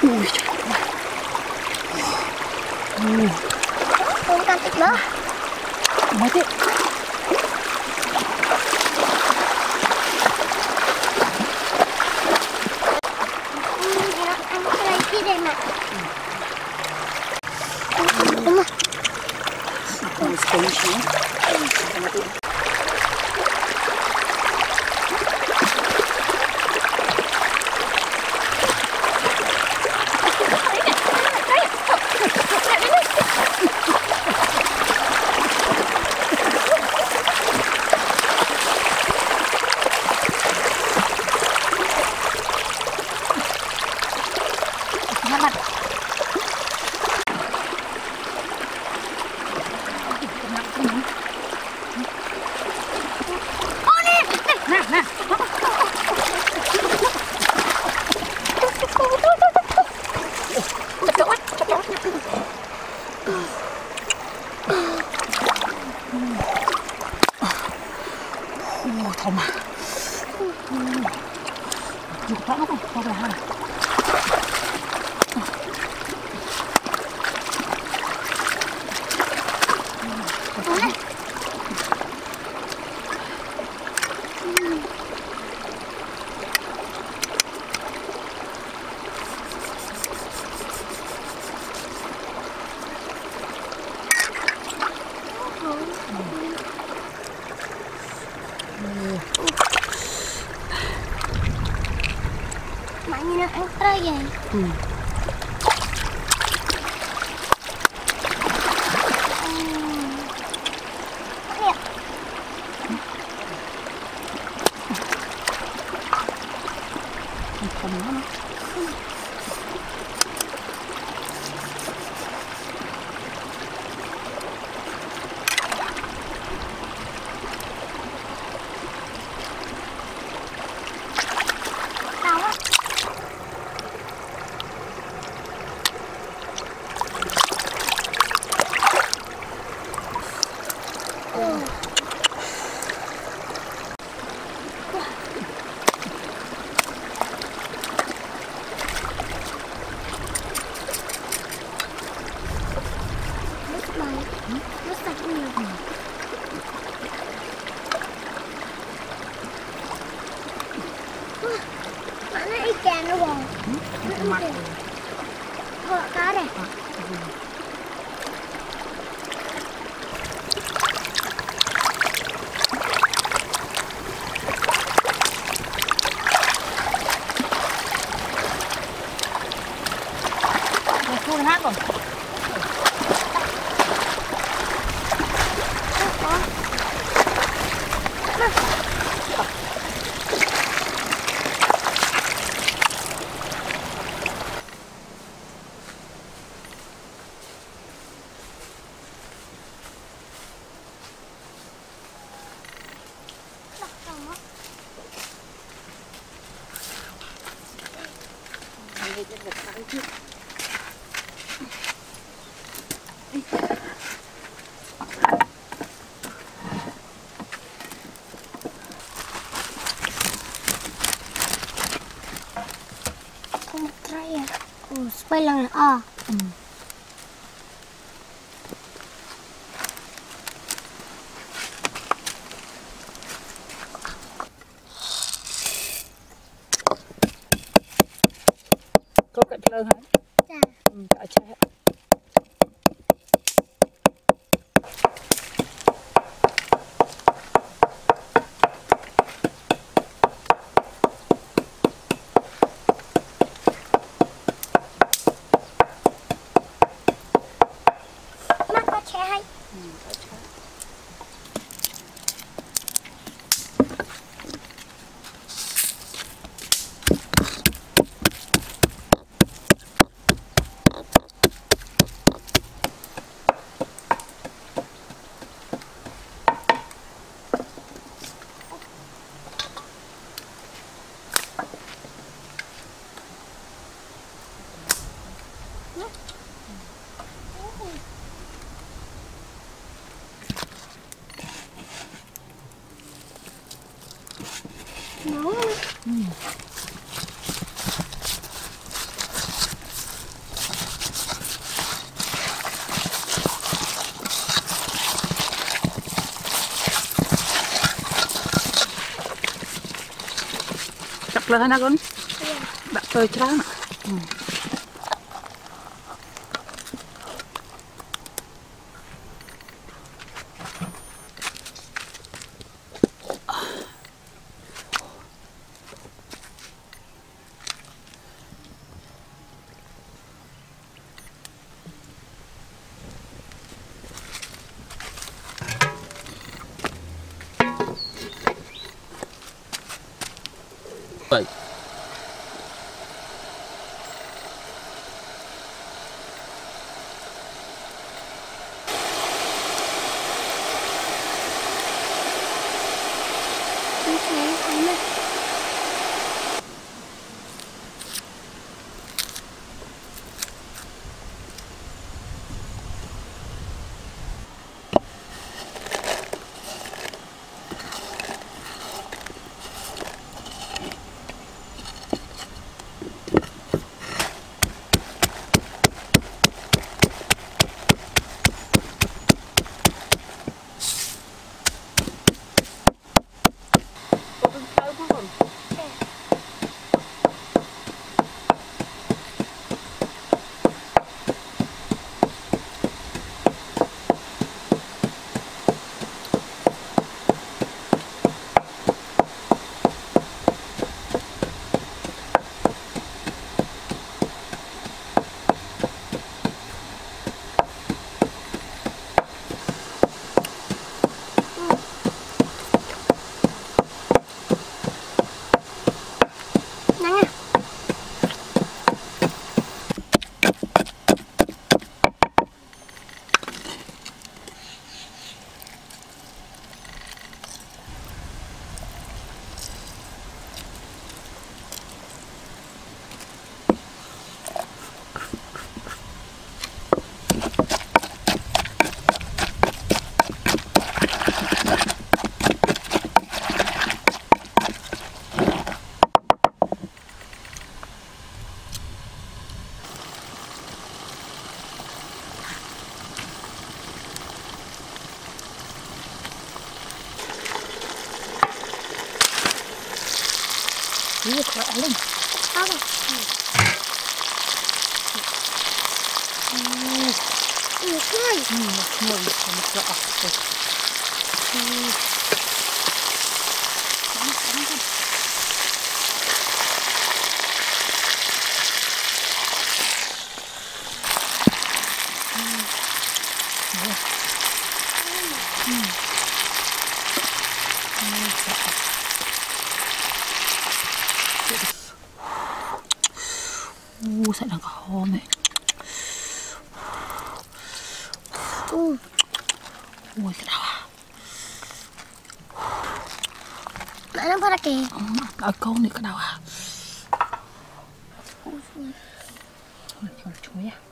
おいしょ。お。か。待て。Lang. ក្លិនណាកូនដាក់ទៅច្រើន Ô, sao đang khó mẹ Ừ. Ôi cái đau à Lại nó phát ra kìa. ừ, Ở con này cái đau à Thôi, con chuối à Nhanh.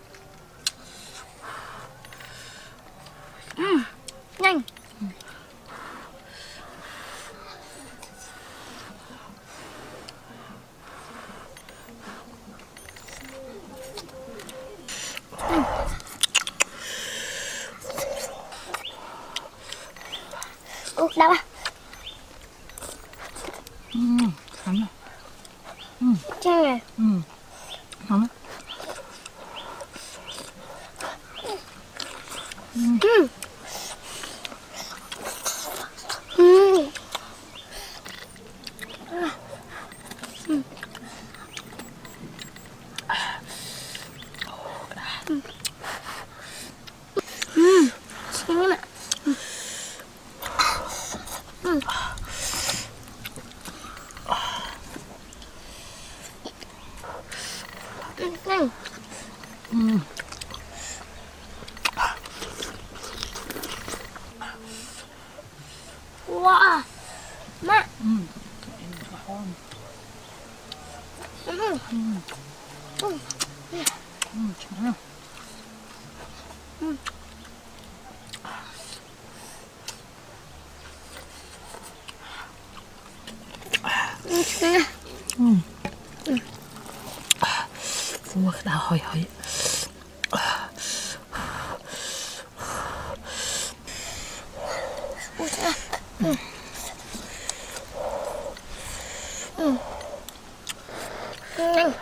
Nhanh.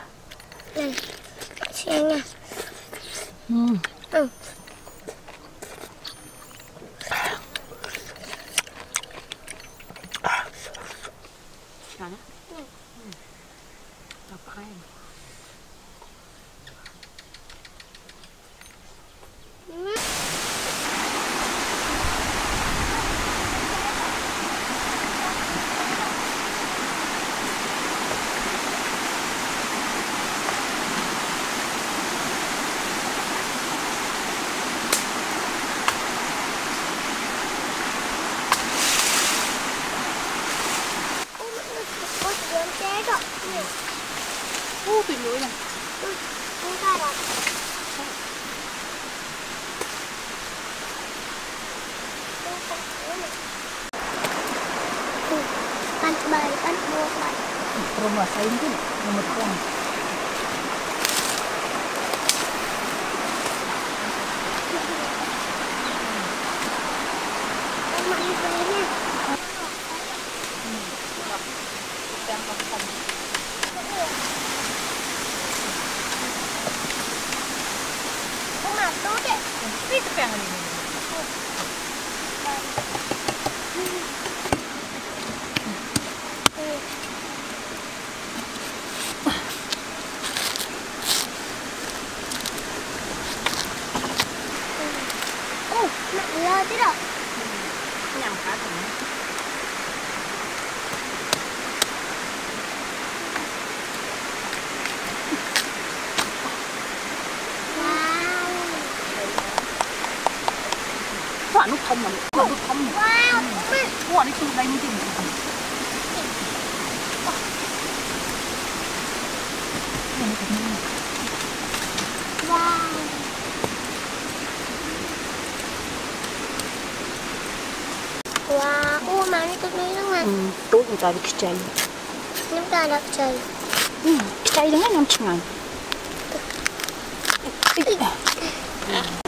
Nhanh. Xem nha. Ừ, Ừ. Wow. Wow. Ủa mà nó cực đi lắm mà. Ừ, tốt người ta đi chạy Chúng ta đặt trời. Ừ, chạy dengan yang cengang Mắm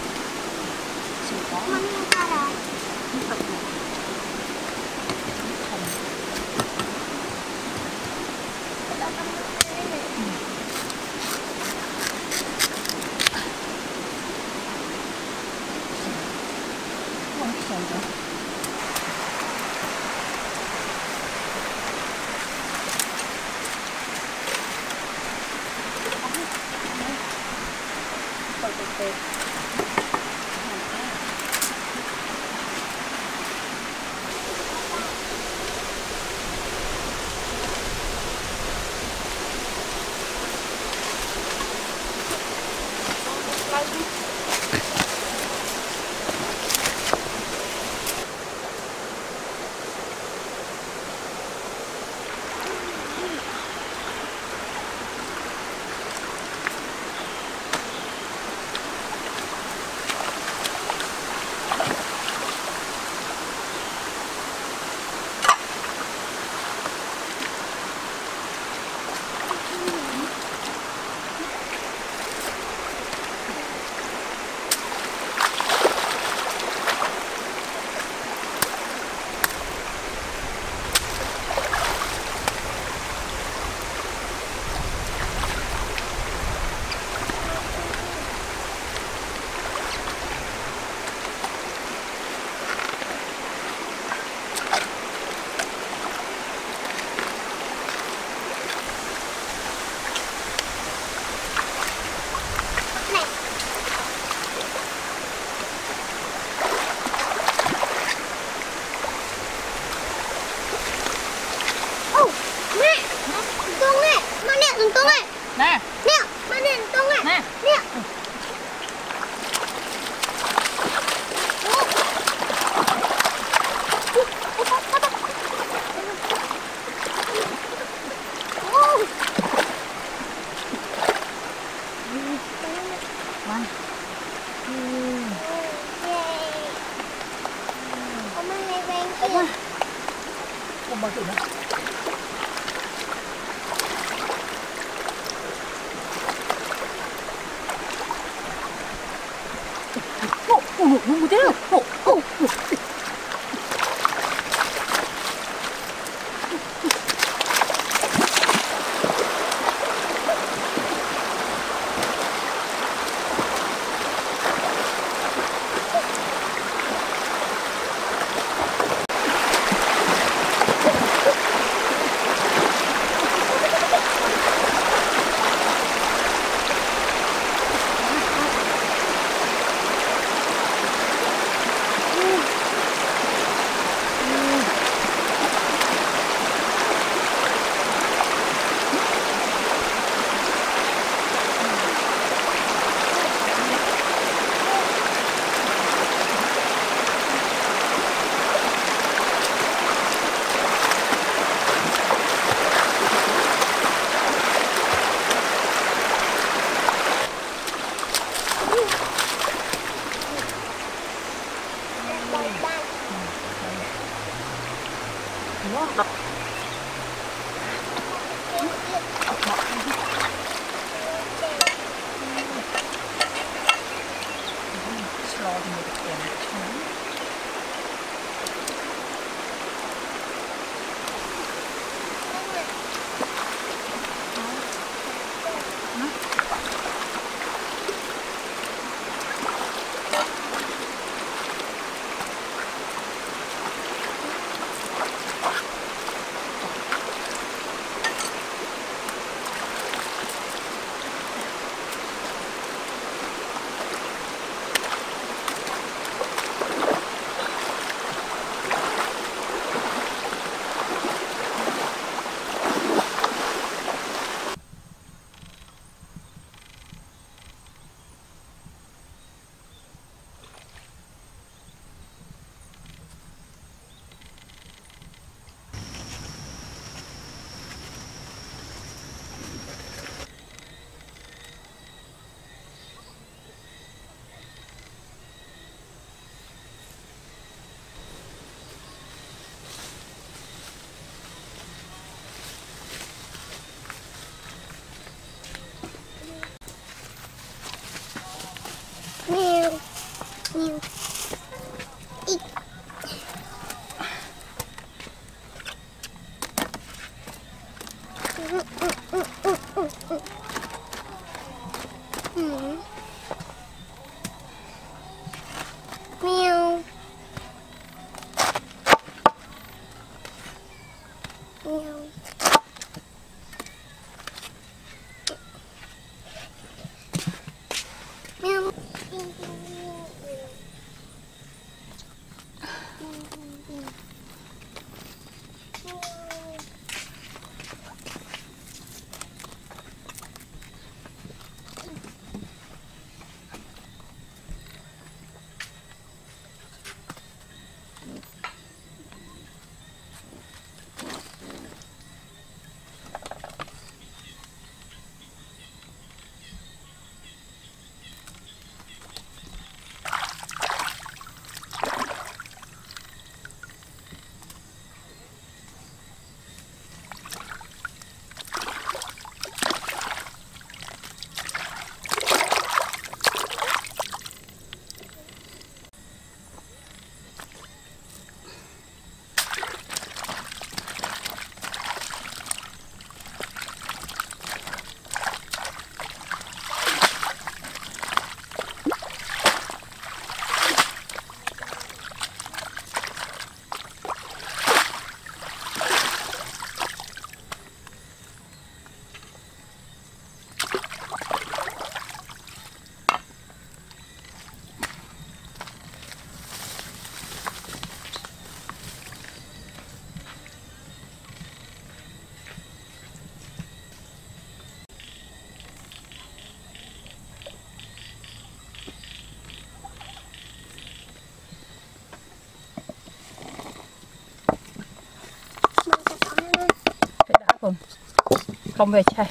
không về chơi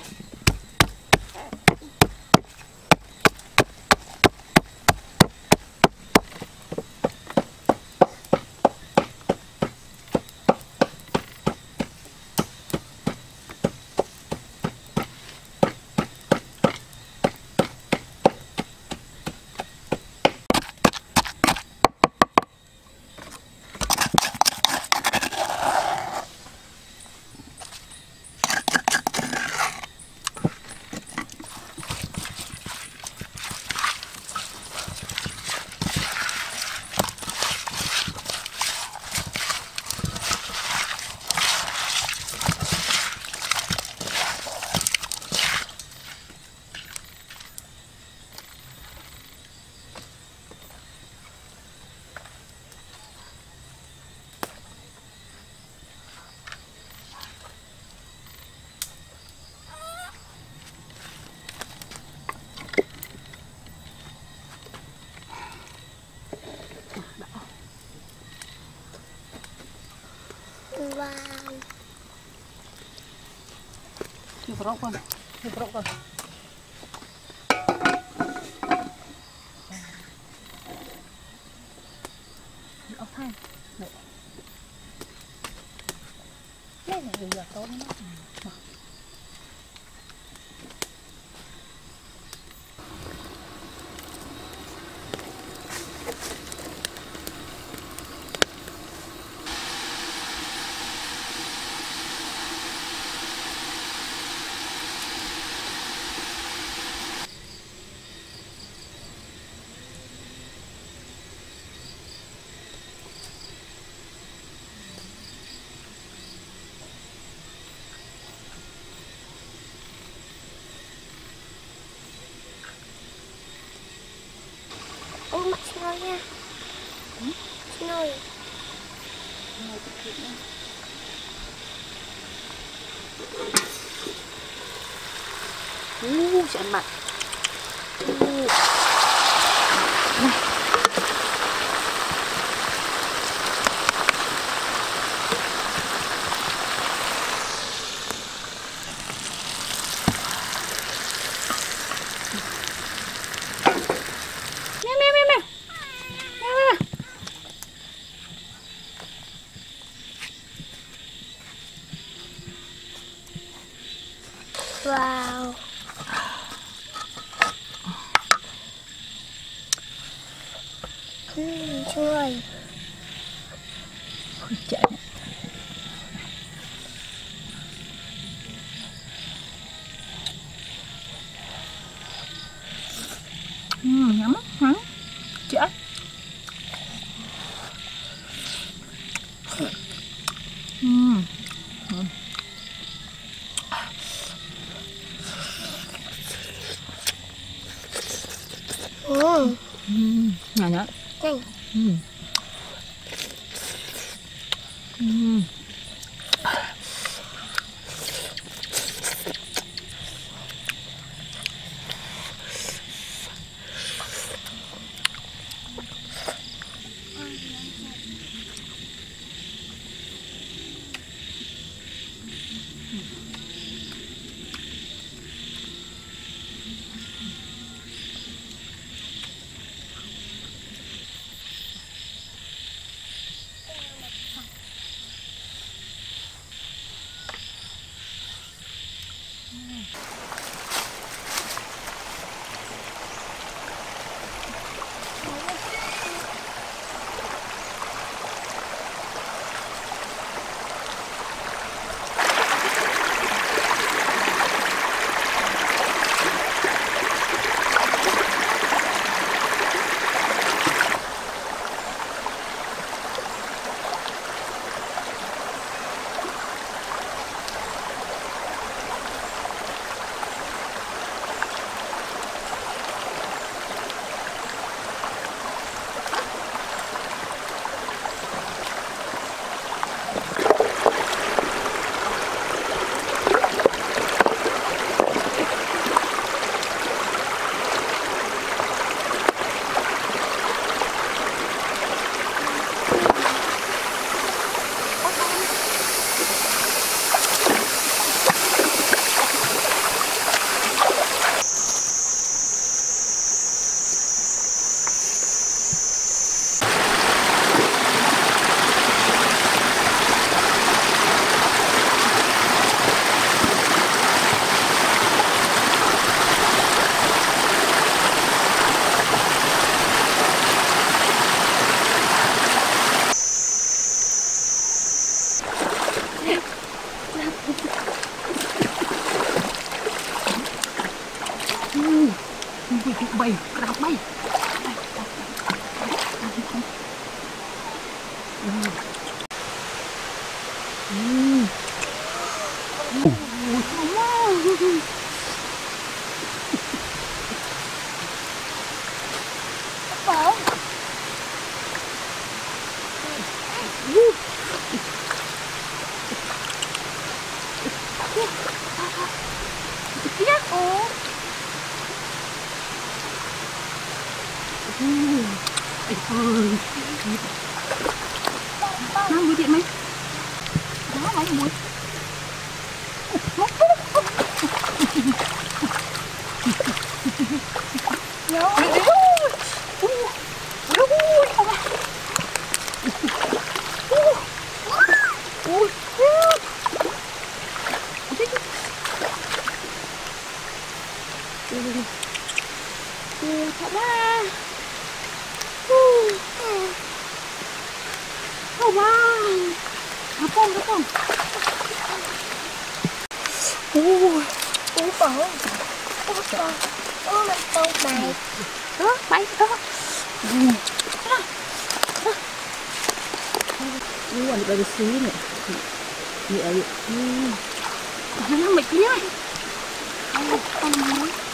Wow chưa có Wow. Ừ, mm, joy. Iwan dari sini. Iya, iya. Mana mikirnya? Ayo, kamu.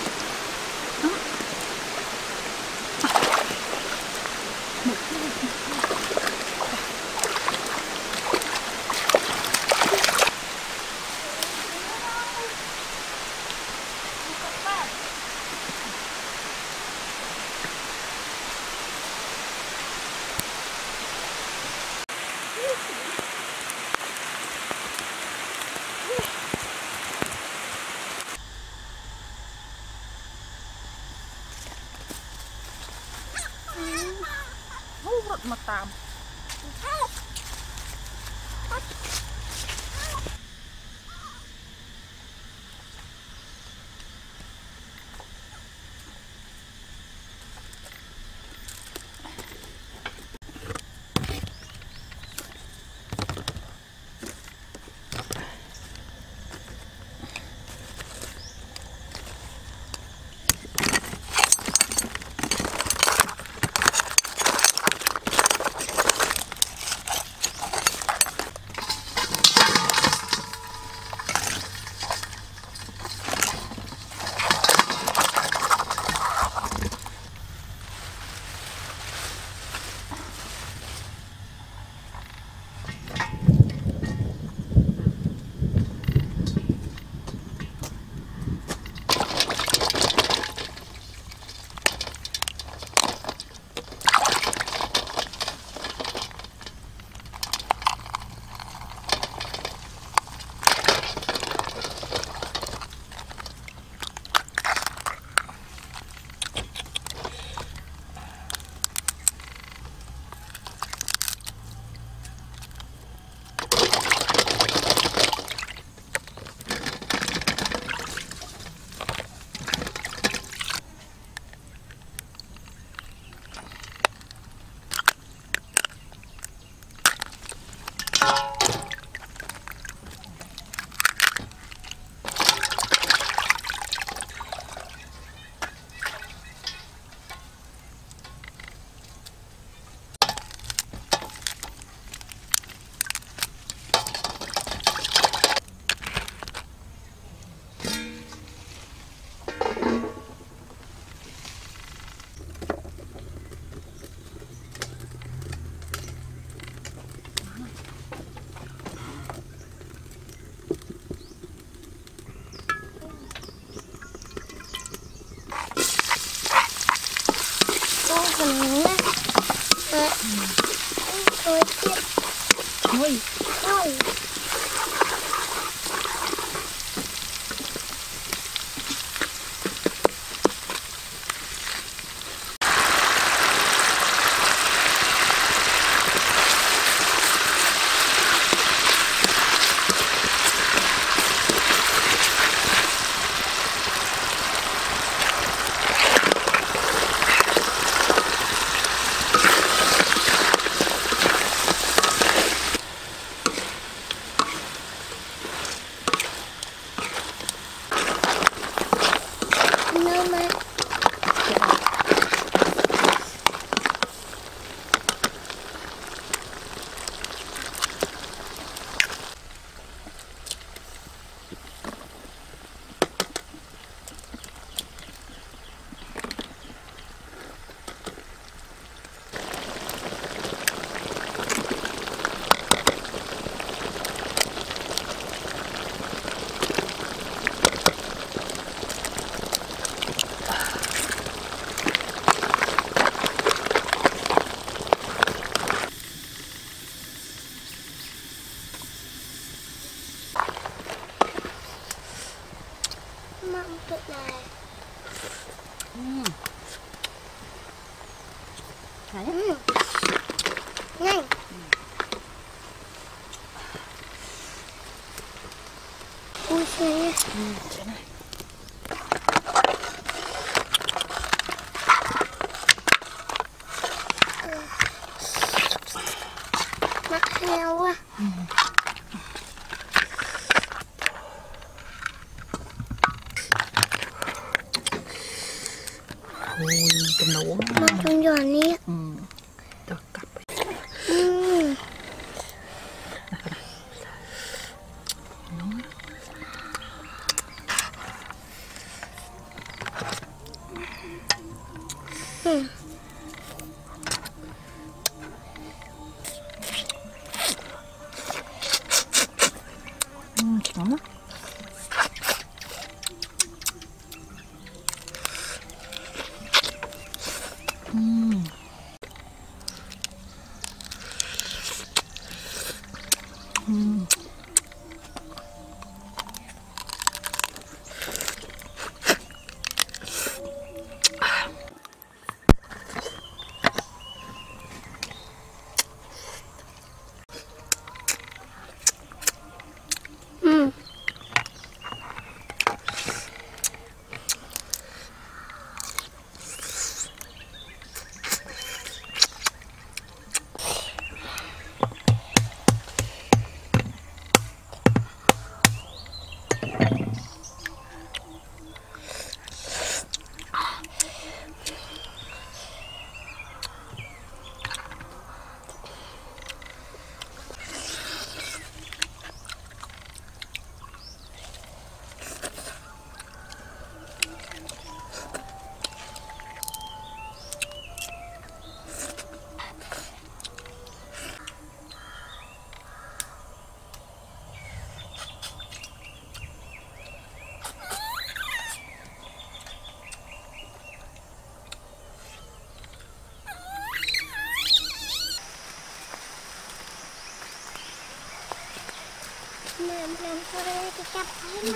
Thì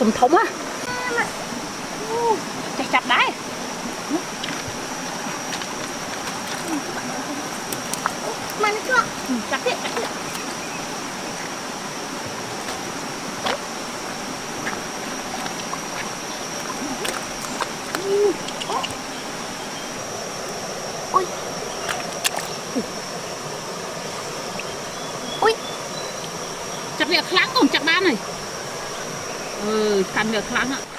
ធំធំណាចេះចាប់ដែរមកនេះជក់ចាប់ទៀតចាប់ទៀត được hãng ạ.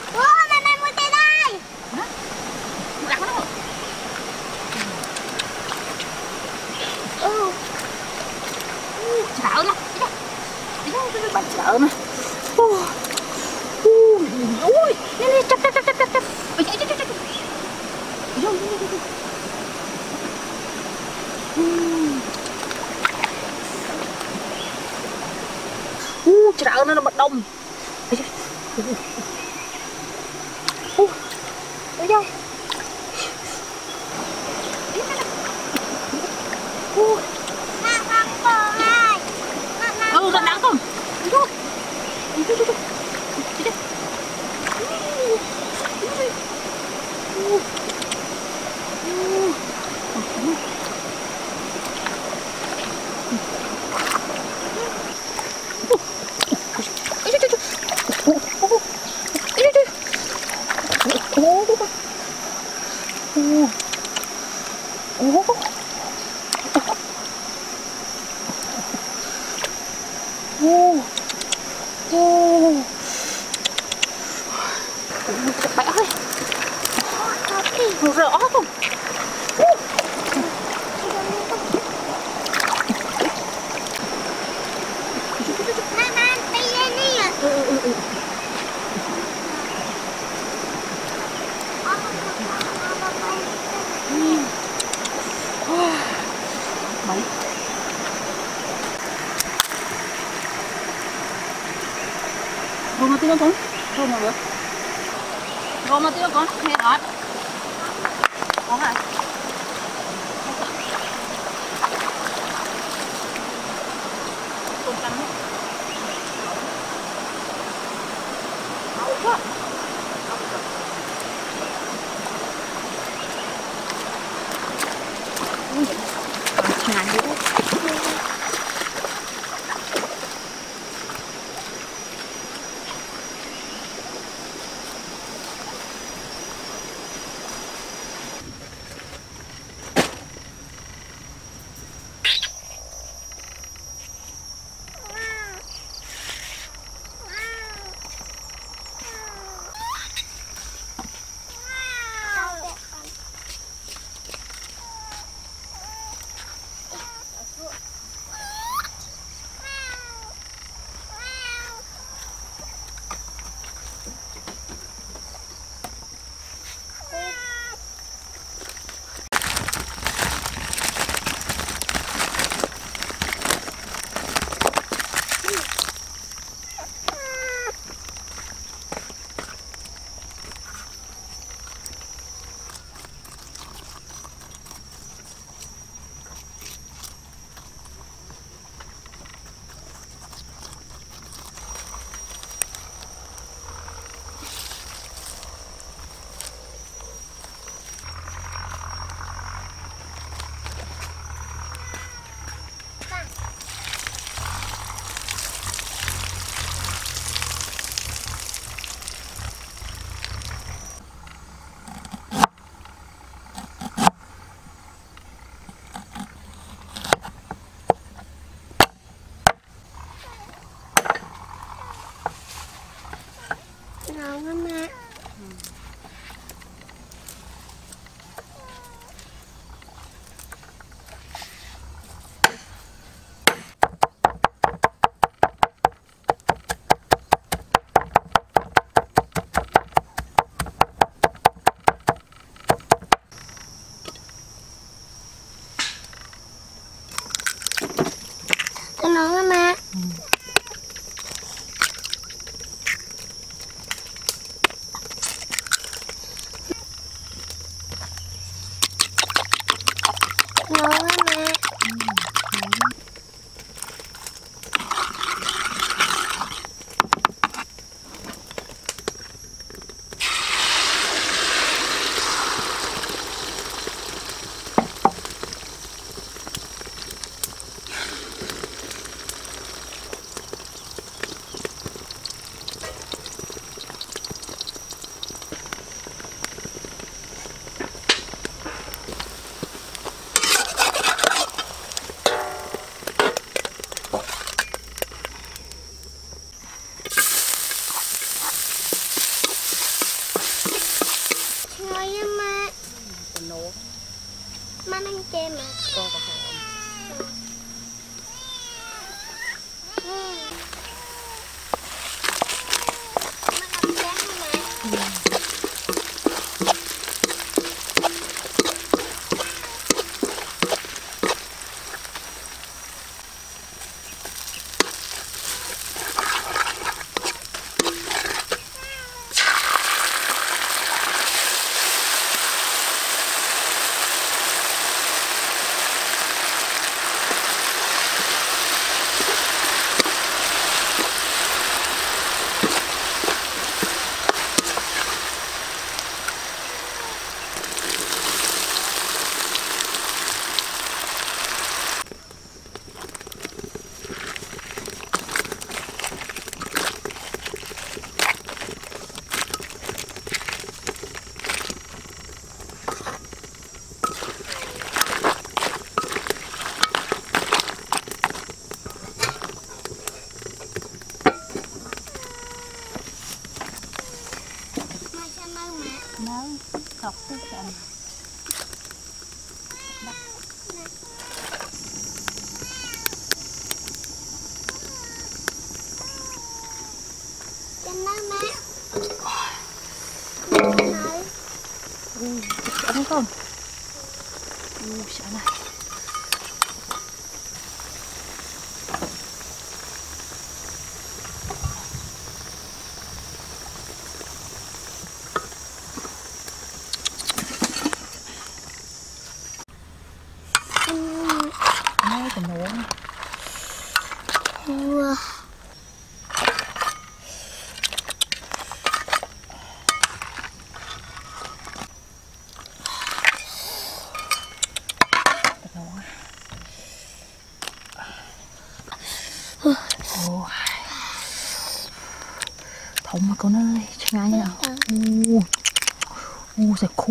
tí nó con thôi mọi người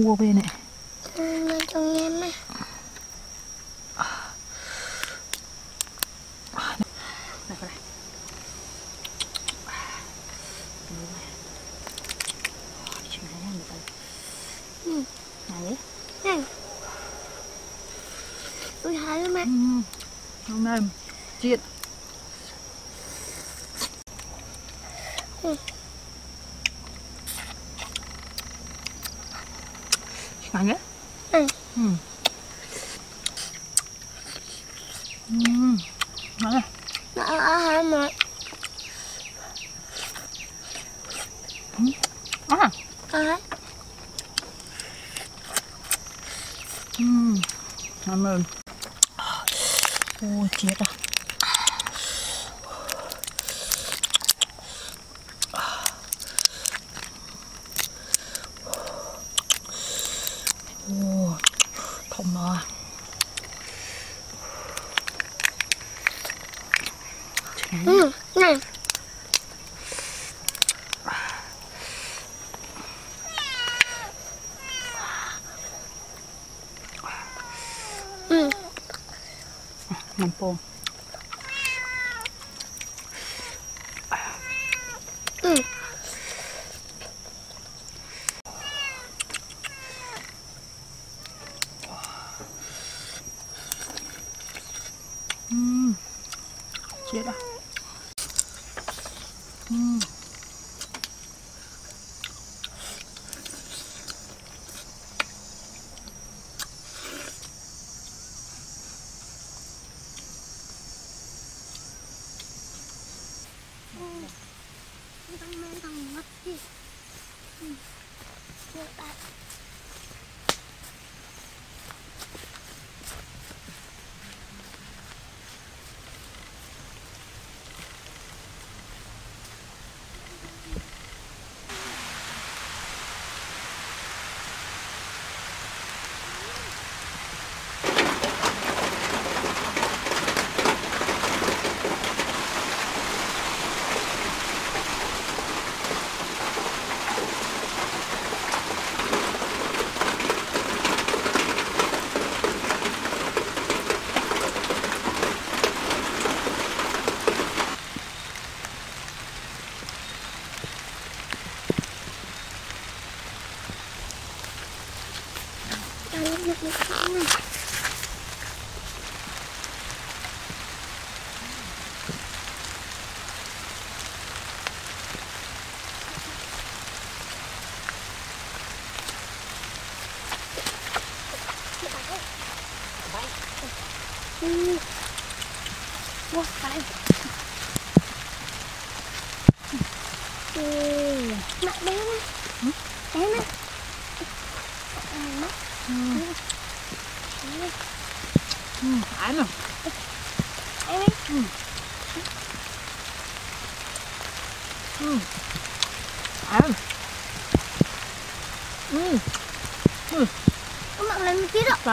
khua về này ừ, trong em ấy. Ui hái luôn mẹ Hôm nay Ừ. 맛있네? 응. 음. 음. 맛있 아, 아, 맛. 음. 아. 아. 음. 라면. 오, 뒤에다. 那么。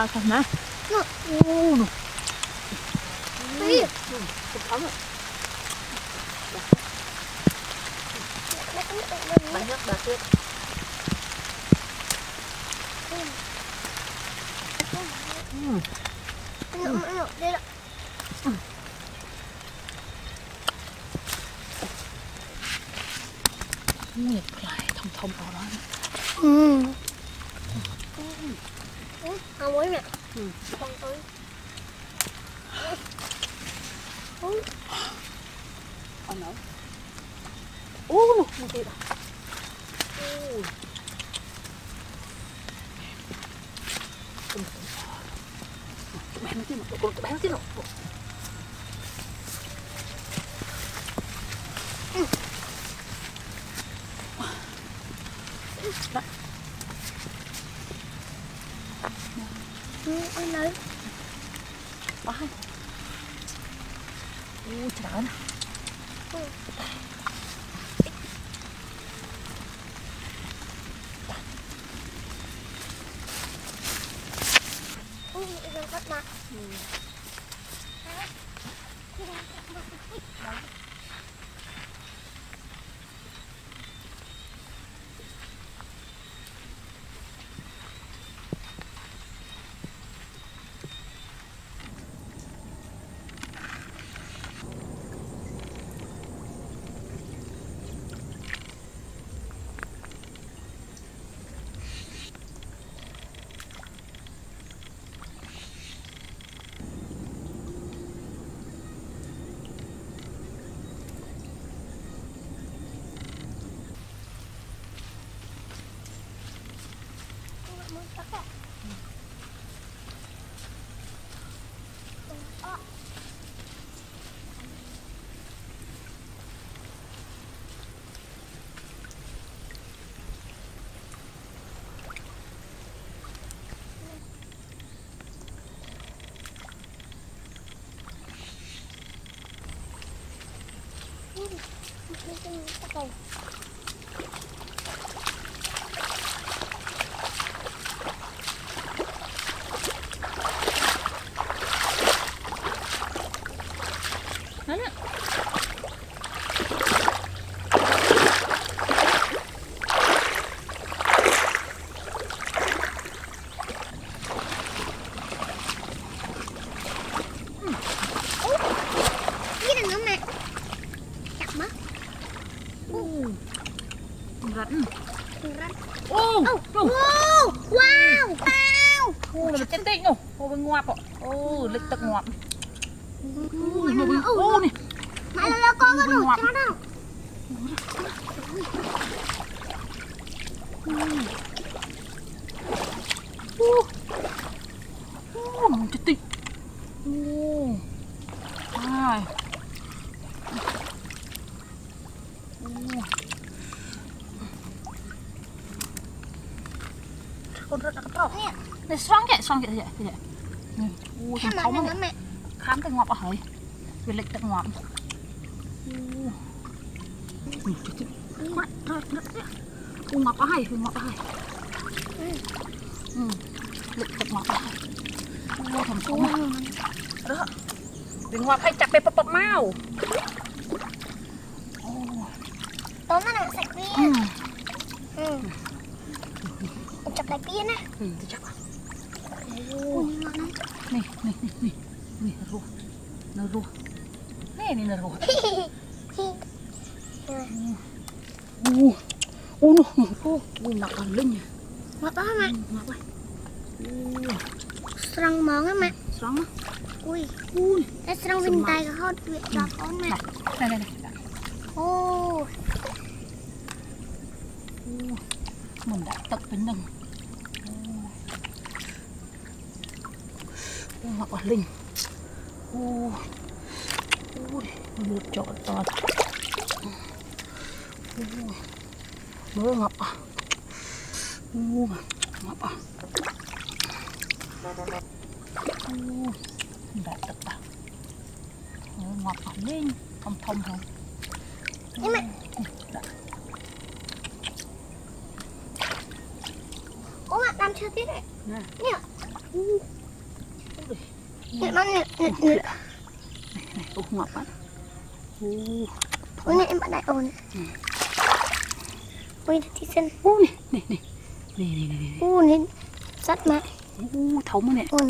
看看来，嗯，哎来，哇，哦，真大。Ooh. Wow, wow, wow. Ô, là chết tịnh rồi. Ô, bên ngoạp ạ. Ô, lịch tật ngoạp. Ôi, nó bị ô này. Mà là con nó nổi cho đâu. Ô. Ô, nó chết tịnh. Ô. Ai. កូនរត់ដល់កត្រោនេះស្រង់ចេះស្រង់ចេះចេះនេះអូធំ Hai ធំ mà ហ្នឹង nè mẹ ខាំទៅងាប់អស់ហើយវាលិចទឹកងាប់អូនេះជិះជិះគាត់រត់រត់អូងាប់អស់ហើយវាងាប់អស់ហើយអឺលិចទឹកងាប់អស់ហើយអូធំធំ Ủa រត់វាងាប់ហើយចាប់ពេលពពកមកអូ Tóm nó nè sạch đi អឺ Ừ là tiên á. Ừ tôi chắc rồi Ui, ngon lắm. này này này này. Này nó rùa. Nó rùa. Này này nó rùa. U u nó nó rùa ui nó còn linh nhỉ. Ngọt quá mà. Ừ, Ngọt quá strong món á mà. Ừ, strong á. Ui. Ui. Cái strong bên tay của họ tuyệt giọt con mà. Này này này ô mình đã tập đến đằng hoặc là linh. Ui ui được chỗ to ui mới ngọc à ui ngọc à đẹp thật à ngọc à linh thông thông không nhưng mà ủa mà làm chưa tiết đấy nè. Nè. Nè bắt nè nè nè Ủa ngọt quá. Ủa nè em bắt đại ồn. Ui thì chân Ủa nè nè. Nè Nè nè nè Ủa nè Sắt mà. Ủa thấu mà nè. Ôi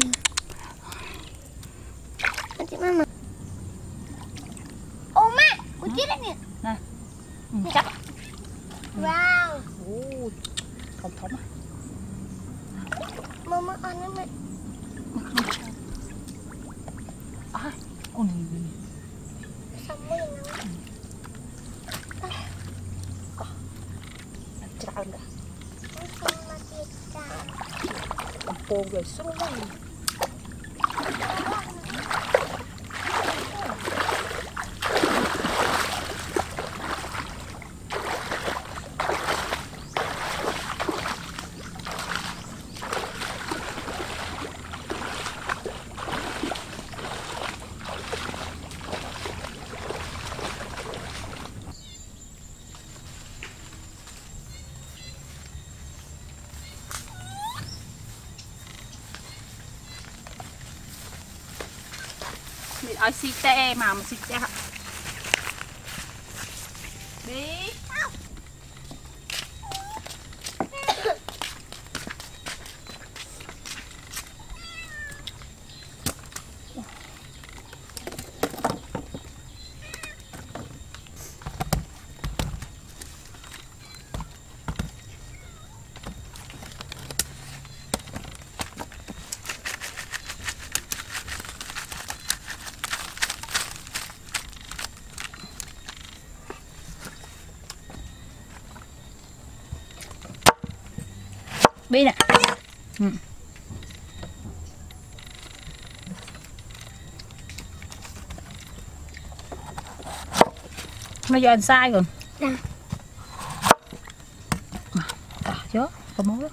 កំព ซีเต้มาซีเต้ค่ะ nó giờ ăn sai rồi Dạ. à chứ có món đó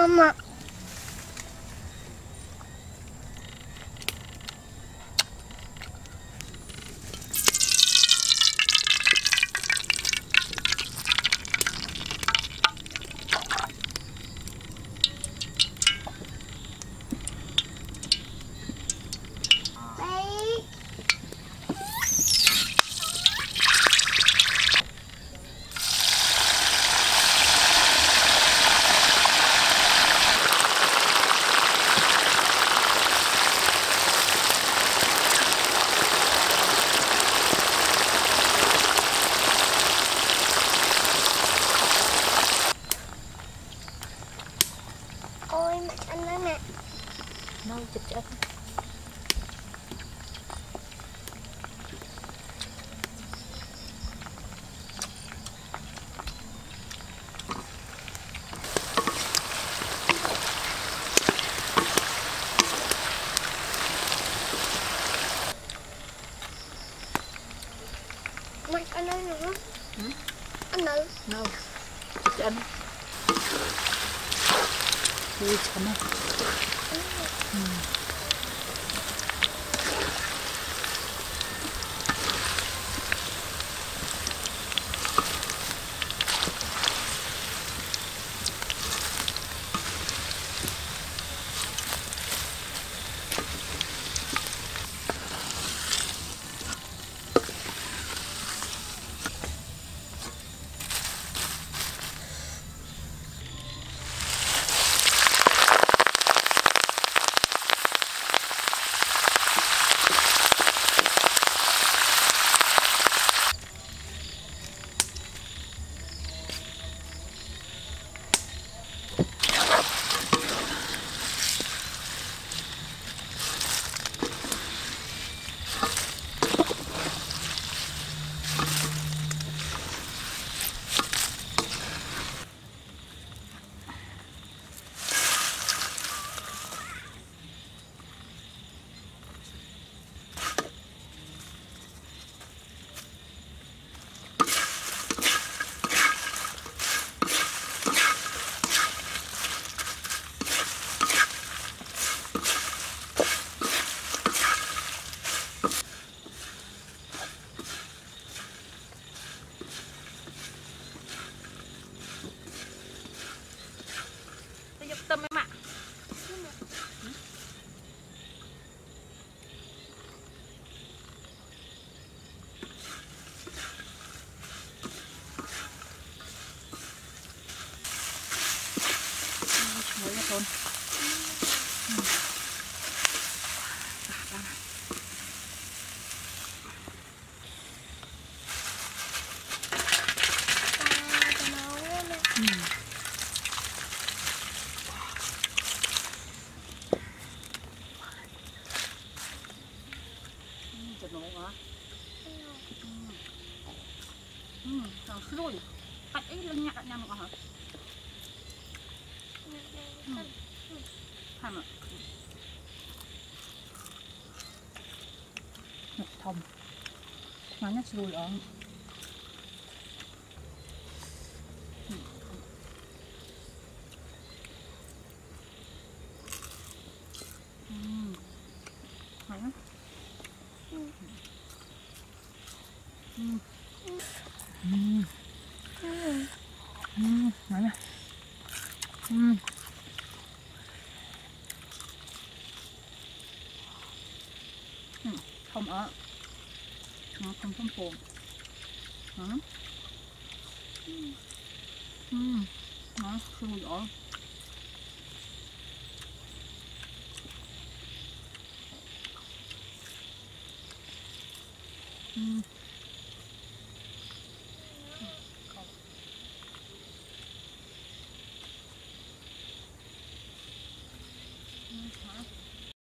Mama, 하나 주고요. 음, 하나? 음. 음. 음. 음, 하나. 음. 음, 컴온. com pombo.